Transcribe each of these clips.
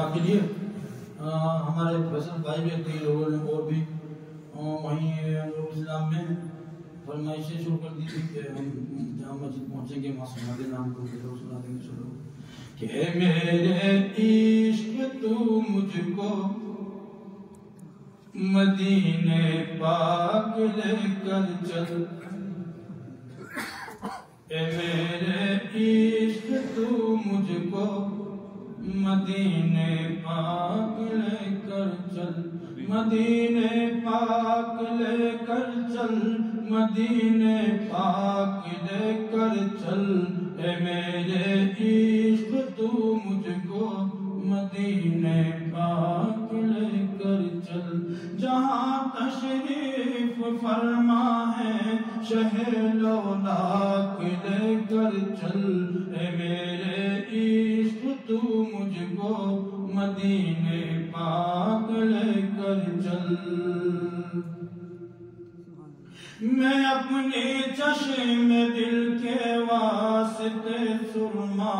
پاک کے لیے ہمارے فیصل بھائی بھی کئی لوگوں نے اور بھی وہیں اسلام میں فرمائشیں شروع کر دی تھی کہ ہم جہاں مسجد پہنچیں گے، وہاں سنا دیں، نام کو کہ سنا دیں گے چلو کہ میرے عشق تو مجھ کو، مدینے پاک لے کر چل۔ اے میرے عشق مدینے پاک لے کر چل، مدینے پاک لے کر چل، مدینے پاک لے کر چل۔ اے میرے عشق، تو مجھ کو مدینے پاک لے کر چل۔ جہاں تشریف فرما ہے، شہر لولاک میں اپنی چشم دل کے واسطے سرما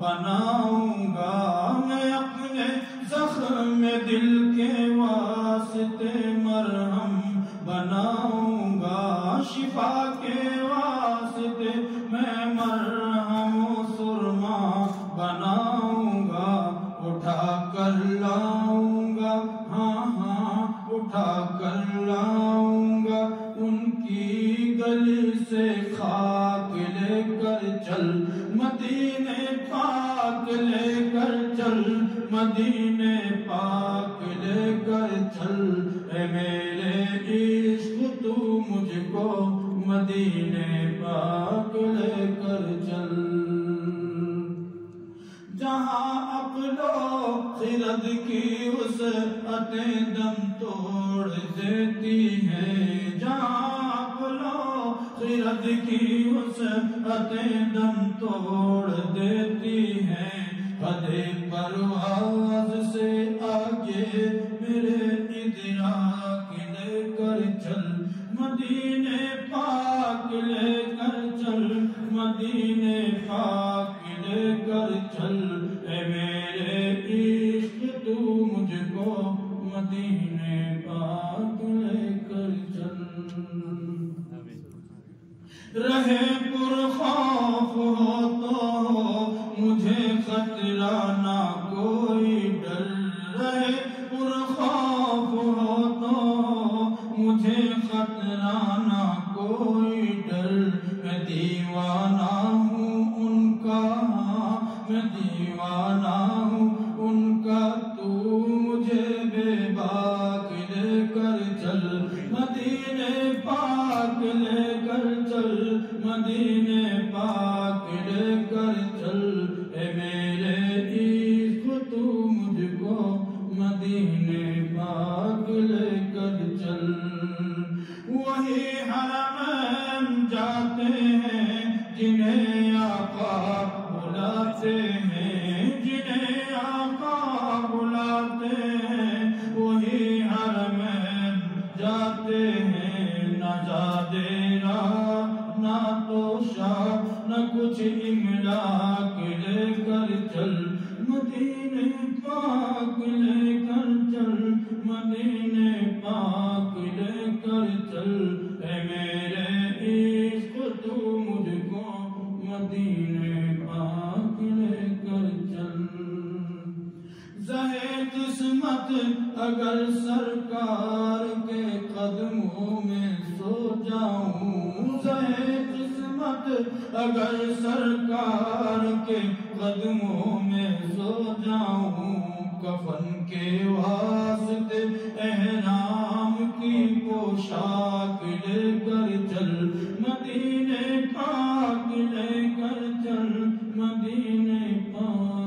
بناؤں گا میں اپنے زخم دل کے واسطے مرہم بناؤں گا شفا کے واسطے میں مرہم سرما بناؤں مدینے پاک لے کر چل، مدینے پاک لے کر چل۔ اے میرے عشق، تو مجھ کو مدینے پاک لے کر چل۔ جہاں اپلو خرد کی اس دم توڑ دیتی ہے، جہاں مغفرت کی وسعتیں دم توڑ دیتی ہیں۔ قدے پرواز سے آگے میرے ادراک لے کر چل۔ مدینے پاک لے کر چل۔ مدینے پاک مدینے پاک لے کر چل۔ اے میرے عشق، تو مجھ کو مدینے پاک لے کر چل۔ وہی حرم جاتے ہیں، جنہیں آقا بلاتے ہیں نہ جا راہ نہ تو شاہ نہ کچھ املاک لے کر چل۔ مدینے پاک لے کر چل مدینے پاک لے کر چل۔ اگر سرکار کے قدموں میں سو جاؤں، کفن کے واسطے احرام کی پوشاک لے کر چل، مدینے پاک لے کر چل، مدینے پاک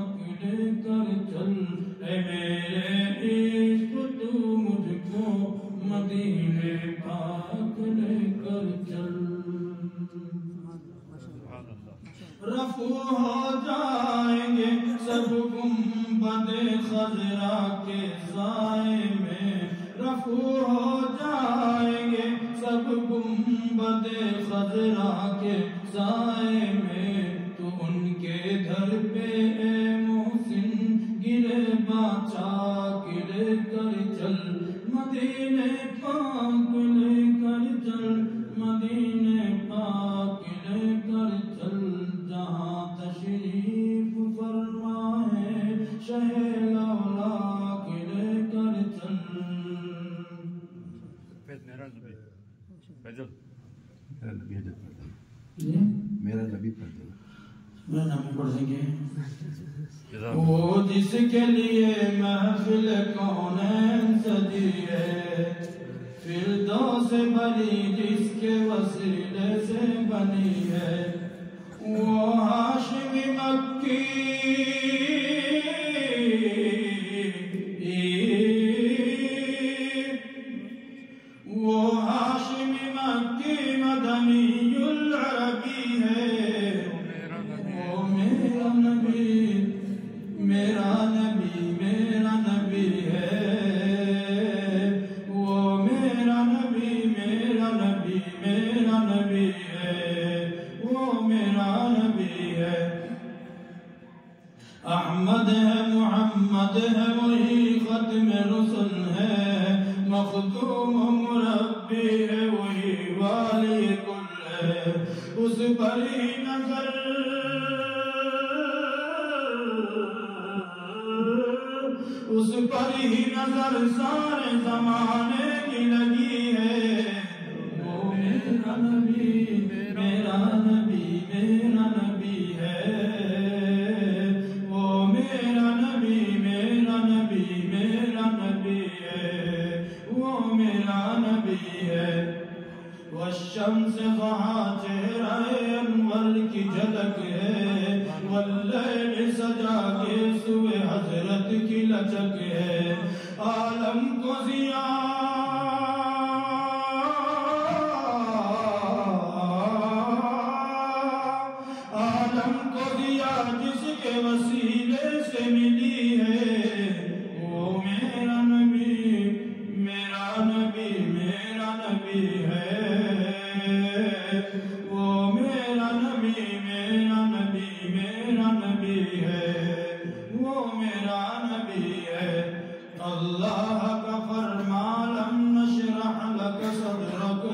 ہو جائیں گے سب گنبد خضرا کے سائے میں۔ رفو ہو جائیں گے سب گنبد خضرا کے سائے میں۔ تو ان کے گھر پہ میرا نبی پڑھ دینا جی میرا نبی پڑھ دیں گے۔ وہ جس کے لیے محفل کونین سجی ہے فردوس بنی جس کے وسیلے سے بنی ہے۔ وہ ہاشمی اس پر ہی نظر، اس پر ہی نظر سارے زمانے کی لگی ہے۔ وہ میرا نبی میرا نبی میرا نبی ہے۔ وہ میرا نبی میرا نبی میرا نبی ہے۔ وہ میرا نبی ہے۔ والشمس ضحا جھلک ہے، واللیل سجا کے سوئے حضرت کی لچک ہے۔ عالم کو ضیاء۔ عالم کو دیا جس کے وسیلے سے ملی ہے، وہ میرا اللہ کا فرمان، لم نشرح لك صدرك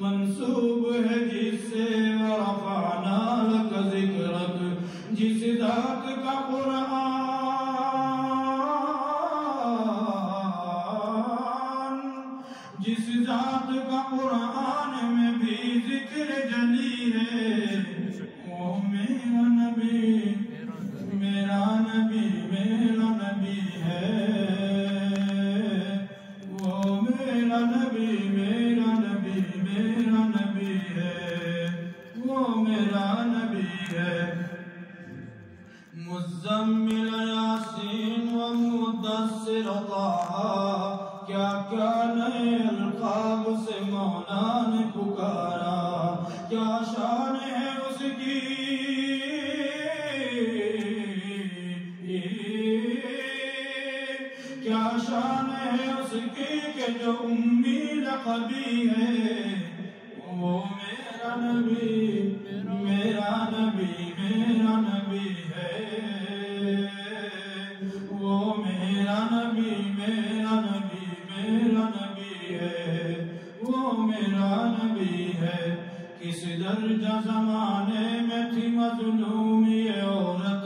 منسوب ہے جس سے ورفعنا لك ذکرك جس ذات کا قرآن، جس ذات کا قرآن میں بھی ذکر جلی ہے۔ میرا نبی ہے۔ مزمل یاسین و مدثر طه کیا کیا نئے القاب سے مولا نے پکارا؟ کیا شان ہے اس کی؟ کیا شان ہے اس کی کہ جو امی لقبی ہے؟ نبی ہے۔ وہ میرا نبی میرا نبی میرا نبی ہے۔ وہ میرا نبی ہے۔ کس درجہ زمانے میں تھی مظلوم عورت؟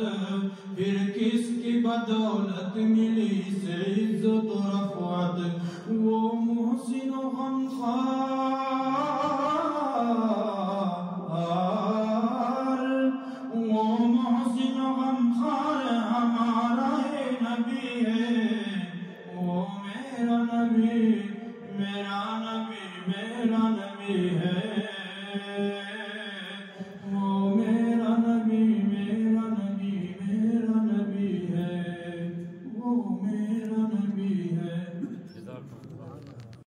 پھر کس کی بدولت ملی سے عزت و رفعت۔ وہ محسن و غمخوار